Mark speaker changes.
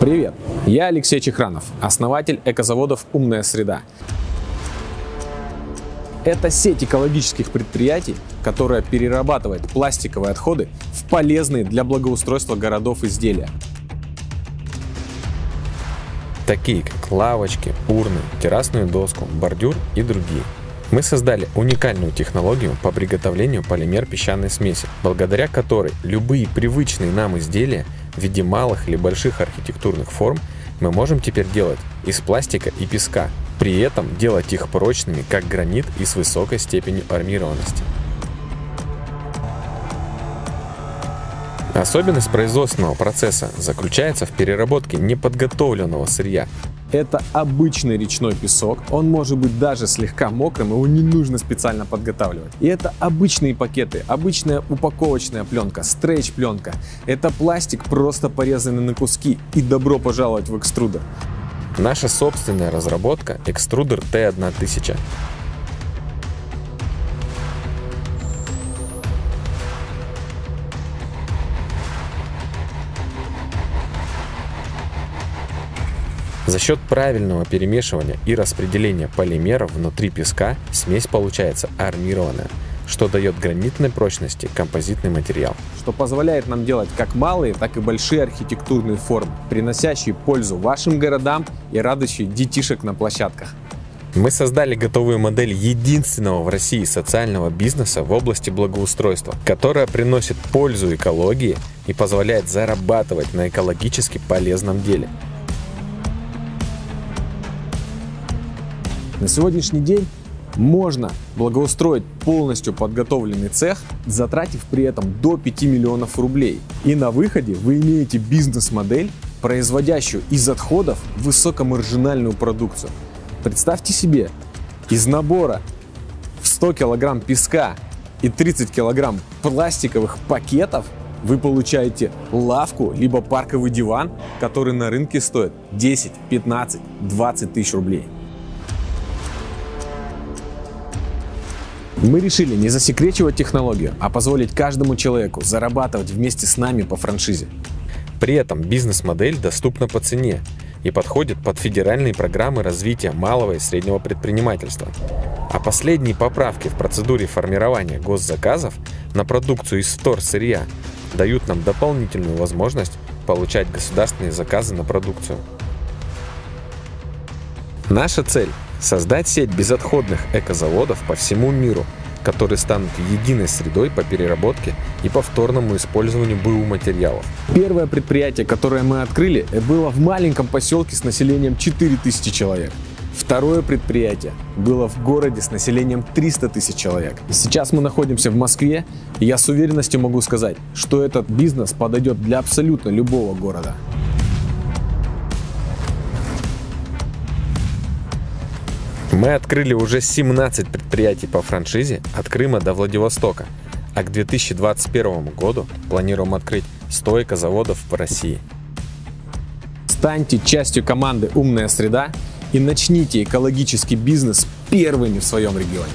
Speaker 1: Привет! Я Алексей Чехранов, основатель экозаводов «Умная среда». Это сеть экологических предприятий, которая перерабатывает пластиковые отходы в полезные для благоустройства городов изделия.
Speaker 2: Такие как лавочки, урны, террасную доску, бордюр и другие. Мы создали уникальную технологию по приготовлению полимер-песчаной смеси, благодаря которой любые привычные нам изделия в виде малых или больших архитектурных форм мы можем теперь делать из пластика и песка, при этом делать их прочными, как гранит и с высокой степенью армированности. Особенность производственного процесса заключается в переработке неподготовленного сырья.
Speaker 1: Это обычный речной песок, он может быть даже слегка мокрым, его не нужно специально подготавливать. И это обычные пакеты, обычная упаковочная пленка, стрейч-пленка. Это пластик, просто порезанный на куски и добро пожаловать в экструдер.
Speaker 2: Наша собственная разработка – экструдер T1000. За счет правильного перемешивания и распределения полимеров внутри песка смесь получается армированная, что дает гранитной прочности композитный материал.
Speaker 1: Что позволяет нам делать как малые, так и большие архитектурные формы, приносящие пользу вашим городам и радующие детишек на площадках.
Speaker 2: Мы создали готовую модель единственного в России социального бизнеса в области благоустройства, которая приносит пользу экологии и позволяет зарабатывать на экологически полезном деле.
Speaker 1: На сегодняшний день можно благоустроить полностью подготовленный цех, затратив при этом до 5 миллионов рублей. И на выходе вы имеете бизнес-модель, производящую из отходов высокомаржинальную продукцию. Представьте себе, из набора в 100 килограмм песка и 30 килограмм пластиковых пакетов вы получаете лавку, либо парковый диван, который на рынке стоит 10, 15, 20 тысяч рублей. Мы решили не засекречивать технологию, а позволить каждому человеку зарабатывать вместе с нами по франшизе.
Speaker 2: При этом бизнес-модель доступна по цене и подходит под федеральные программы развития малого и среднего предпринимательства. А последние поправки в процедуре формирования госзаказов на продукцию из вторсырья дают нам дополнительную возможность получать государственные заказы на продукцию. Наша цель Создать сеть безотходных экозаводов по всему миру, которые станут единой средой по переработке и повторному использованию БУ материалов.
Speaker 1: Первое предприятие, которое мы открыли, было в маленьком поселке с населением 4000 человек. Второе предприятие было в городе с населением 300 тысяч человек. Сейчас мы находимся в Москве, и я с уверенностью могу сказать, что этот бизнес подойдет для абсолютно любого города.
Speaker 2: Мы открыли уже 17 предприятий по франшизе от Крыма до Владивостока, а к 2021 году планируем открыть 100 экозаводов в России.
Speaker 1: Станьте частью команды «Умная среда» и начните экологический бизнес первыми в своем регионе.